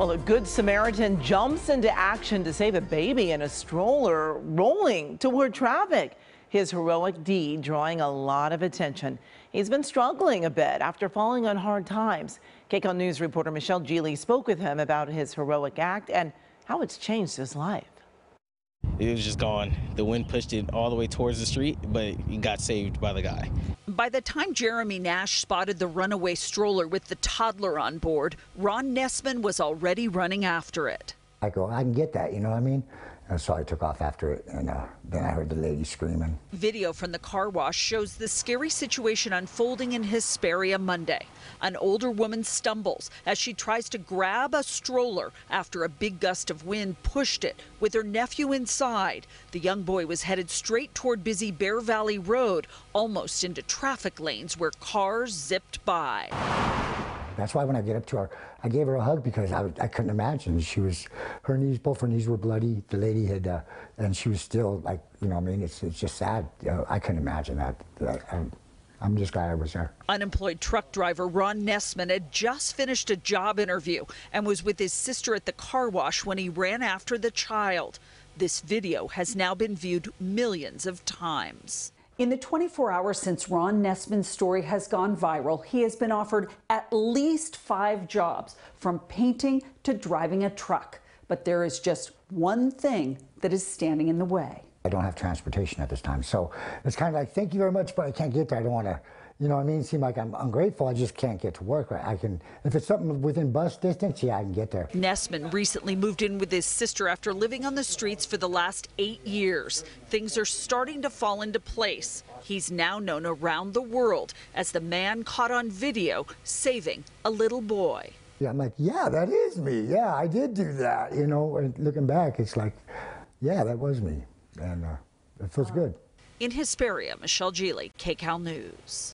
Well, a good Samaritan jumps into action to save a baby in a stroller rolling toward traffic. His heroic deed drawing a lot of attention. He's been struggling a bit after falling on hard times. KCAL News reporter Michele Gile spoke with him about his heroic act and how it's changed his life. It was just gone. The wind pushed it all the way towards the street, but he got saved by the guy. By the time Jeremy Nash spotted the runaway stroller with the toddler on board, Ron Nessman was already running after it. I go, I can get that, you know what I mean? And so I took off after it, and uh, then I heard the lady screaming. Video from the car wash shows the scary situation unfolding in Hesperia Monday. An older woman stumbles as she tries to grab a stroller after a big gust of wind pushed it with her nephew inside. The young boy was headed straight toward busy Bear Valley Road, almost into traffic lanes where cars zipped by. That's why when I get up to her, I gave her a hug because I, I couldn't imagine. She was, her knees, both her knees were bloody. The lady had, uh, and she was still like, you know, I mean, it's, it's just sad. Know, I couldn't imagine that. I, I'm just glad I was there. Unemployed truck driver Ron Nessman had just finished a job interview and was with his sister at the car wash when he ran after the child. This video has now been viewed millions of times. In the 24 hours since Ron Nessman's story has gone viral, he has been offered at least five jobs, from painting to driving a truck. But there is just one thing that is standing in the way. I don't have transportation at this time. So it's kind of like, thank you very much, but I can't get there. I don't want to you know what I mean? Seem like I'm ungrateful. I just can't get to work. Right? I can, if it's something within bus distance, yeah, I can get there. Nessman recently moved in with his sister after living on the streets for the last eight years. Things are starting to fall into place. He's now known around the world as the man caught on video saving a little boy. Yeah, I'm like, yeah, that is me. Yeah, I did do that. You know, and looking back, it's like, yeah, that was me. And uh, it feels good. In Hesperia, Michele Gile, KCAL News.